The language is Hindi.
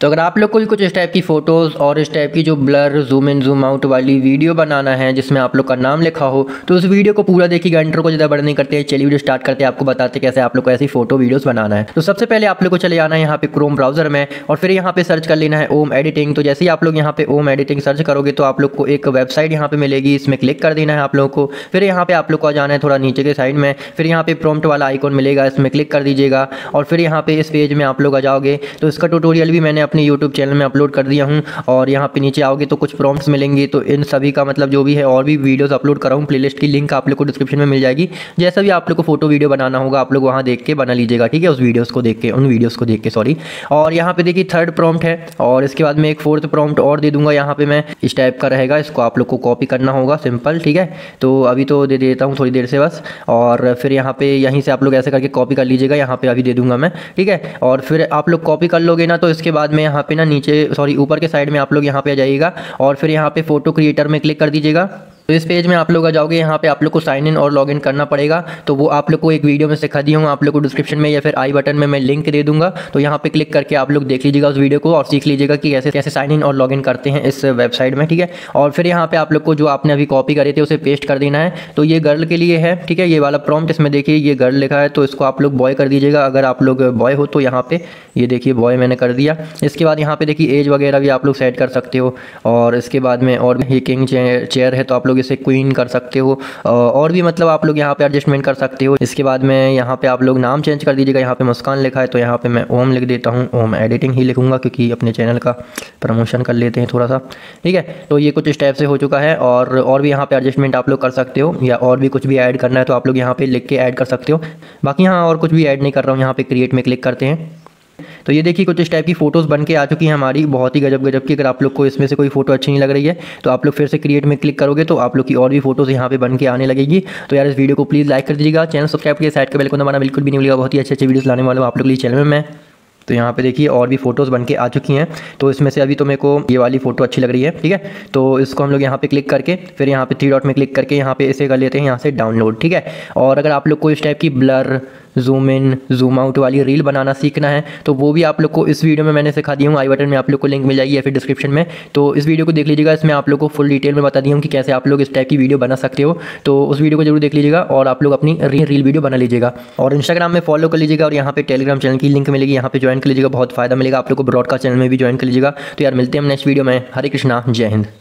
तो अगर आप लोग को भी कुछ इस टाइप की फ़ोटोज़ और इस टाइप की जो blur zoom in zoom out वाली वीडियो बनाना है, जिसमें आप लोग का नाम लिखा हो तो उस वीडियो को पूरा देखिएगा इंटर को ज़्यादा बड़ा नहीं करते, चलिए वीडियो स्टार्ट करते हैं, आपको बताते कैसे आप लोग को ऐसी फ़ोटो वीडियोज़ बनाना है। तो सबसे पहले आप लोग को चले जाना है यहाँ पे क्रोम ब्राउज़र में, और फिर यहाँ पे सर्च कर लेना है ओम एडिटिंग तो जैसे ही आप लोग यहाँ पे ओम एडिटिंग सर्च करोगे तो आप लोग को एक वेबसाइट यहाँ पे मिलेगी, इसमें क्लिक कर देना है आप लोगों को। फिर यहाँ पे आप लोग को जाना है थोड़ा नीचे के साइड में, फिर यहाँ पे प्रोम्प्ट वाला आइकॉन मिलेगा, इसमें क्लिक कर दीजिएगा, और फिर यहाँ पे इस पेज में आप लोग आ जाओगे। तो इसका ट्यूटोरियल भी मैंने अपने यूट्यूब चैनल में अपलोड कर दिया हूँ और यहाँ पे नीचे आओगे तो कुछ प्रॉम्प्ट्स मिलेंगे तो इन सभी का मतलब जो भी है और भी वीडियोस अपलोड करा हूँ प्लेलिस्ट की लिंक आप लोग को डिस्क्रिप्शन में मिल जाएगी। जैसा भी आप लोग को फ़ोटो वीडियो बनाना होगा, आप लोग वहाँ देख के बना लीजिएगा, ठीक है? उस वीडियोज़ को देख के, उन वीडियोज़ को देख के सॉरी और यहाँ पे देखिए थर्ड प्रॉम्प्ट है और इसके बाद में एक फोर्थ प्रॉम्प्ट और दे दूँगा, यहाँ पे मैं इस टाइप का रहेगा, इसको आप लोग को कॉपी करना होगा सिंपल ठीक है? तो अभी तो दे देता हूँ थोड़ी देर से बस और फिर यहाँ पे यहीं से आप लोग ऐसे करके कॉपी कर लीजिएगा, यहाँ पे अभी दे दूँगा मैं, ठीक है? और फिर आप लोग कॉपी कर लोगे ना तो इसके बाद में यहाँ पे ना नीचे सॉरी ऊपर के साइड में आप लोग यहाँ पे आ जाइएगा और फिर यहाँ पे फ़ोटो क्रिएटर में क्लिक कर दीजिएगा। तो इस पेज में आप लोग आ जाओगे यहाँ पे आप लोग को साइन इन और लॉग इन करना पड़ेगा तो वो आप लोग को एक वीडियो में सिखा दी हूँ आप लोग को डिस्क्रिप्शन में या फिर आई बटन में मैं लिंक दे दूँगा तो यहाँ पे क्लिक करके आप लोग देख लीजिएगा उस वीडियो को और सीख लीजिएगा कि कैसे कैसे साइन इन और लॉग इन करते हैं इस वेबसाइट में ठीक है और फिर यहाँ पे आप लोग को जो आपने अभी कॉपी करे थे उसे पेस्ट कर देना है तो ये गर्ल के लिए है ठीक है ये वाला प्रॉम्प्ट इसमें देखिए ये गर्ल लिखा है तो इसको आप लोग बॉय कर दीजिएगा अगर आप लोग बॉय हो तो यहाँ पे ये देखिए बॉय मैंने कर दिया इसके बाद यहाँ पे देखिए एज वगैरह भी आप लोग सेट कर सकते हो और इसके बाद में और ही किंग चेयर है तो आप लोग इसे क्वीन कर सकते हो। और भी मतलब आप लोग यहाँ पे एडजस्टमेंट कर सकते हो। इसके बाद में यहाँ पे आप लोग नाम चेंज कर दीजिएगा। यहाँ पे मुस्कान लिखा है तो यहाँ पे मैं ओम लिख देता हूँ। ओम एडिटिंग ही लिखूँगा, क्योंकि अपने चैनल का प्रमोशन कर लेते हैं थोड़ा सा ठीक है? तो ये कुछ स्टेप से हो चुका है, और और भी यहाँ पे एडजस्टमेंट आप लोग कर सकते हो, या और भी कुछ भी ऐड करना है तो आप लोग यहाँ पे लिख के ऐड कर सकते हो। बाकी यहाँ और कुछ भी ऐड नहीं कर रहा हूँ, यहाँ पे क्रिएट में क्लिक करते हैं। तो ये देखिए, कुछ इस टाइप की फ़ोटोज़ बन के आ चुकी हैं हमारी। बहुत ही गजब गजब की। अगर आप लोग को इसमें से कोई फ़ोटो अच्छी नहीं लग रही है तो आप लोग फिर से क्रिएट में क्लिक करोगे तो आप लोग की और भी फ़ोटोज़ यहाँ पे बन के आने लगेगी। तो यार, इस वीडियो को प्लीज़ लाइक कर दीजिएगा। चैनल सब्सक्राइब किया साइड का बेल को बिल्कुल भी नहीं मिलेगा बहुत ही अच्छे अच्छे वीडियोस लाने वाले आप लोग के लिए चैनल में मैं। तो यहाँ पे देखिए, और भी फ़ोटोज़ बन के आ चुकी हैं। तो इसमें से अभी तो मेरे को ये वाली फ़ोटो अच्छी लग रही है, ठीक है? तो इसको हम लोग यहाँ पे क्लिक करके, फिर यहाँ पे थ्री डॉट में क्लिक करके यहाँ पे इसे कर लेते हैं, यहाँ से डाउनलोड ठीक है? और अगर आप लोग को इस टाइप की blur zoom in zoom out वाली रील बनाना सीखना है तो वो भी आप लोग को इस वीडियो में मैंने सिखा दी हूँ। आई बटन में आप लोग को लिंक मिल जाएगी या फिर डिस्क्रिप्शन में। तो इस वीडियो को देख लीजिएगा, इसमें आप लोग को फुल डिटेल में बता दी हूँ कि कैसे आप लोग इस टाइप की वीडियो बना सकते हो। तो उस वीडियो को ज़रूर देख लीजिएगा और आप लोग अपनी रील रील वीडियो बना लीजिएगा। और इंस्टाग्राम में फॉलो कर लीजिएगा और यहाँ पे टेलीग्राम चैनल की लिंक मिलेगी। यहाँ पे ज्वाइन कर लीजिएगा, बहुत फ़ायदा मिलेगा। आप लोग को ब्रॉडकास्ट चैनल में भी ज्वाइन कर लीजिएगा। तो यार मिलते हैं हम नेक्स्ट वीडियो में। हरे कृष्णा, जय हिंद।